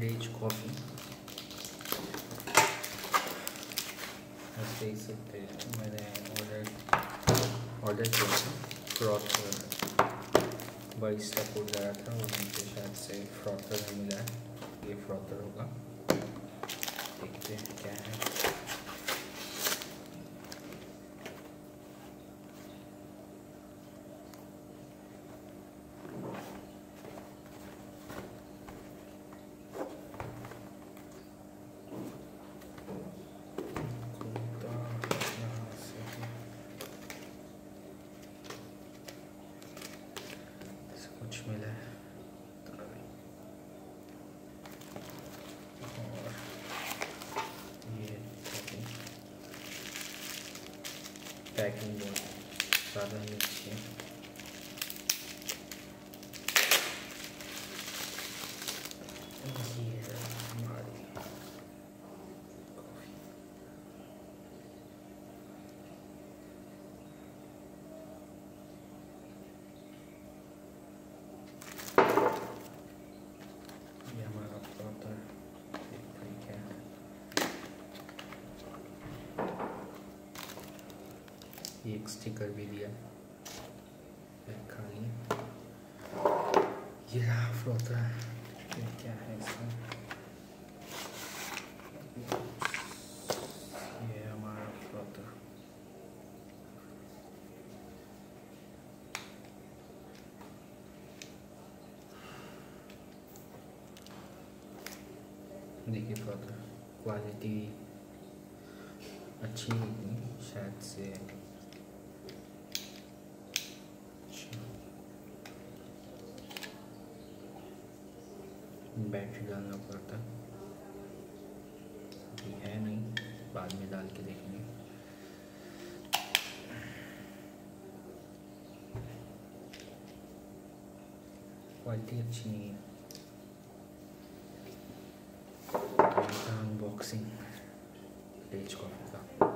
Raise coffee देख सकते हैं। मैंने ऑर्डर ऑर्डर किया था। फ्रॉथ बारिस्टा कोड लाया था। और मुझे शायद से फ्रॉथर कलर मिला है। ये फ्रॉथर होगा। देखते हैं क्या है कुछ मिला है और ये पैकिंग बहुत ज़्यादा ही अच्छी है ये है हमारी कॉफ़ी ये हमारा होता है देखते हैं क्या है ये एक स्टिकर भी दिया। खाली। ये रहा है क्या है इसमें देखिए फ्लोता क्वालिटी अच्छी निकली शायद से बैटरी डालना पड़ता अभी है नहीं, बाद में डाल के देखेंगे। क्वालिटी अच्छी नहीं है। अनबॉक्सिंग पेज कॉफ़ी का।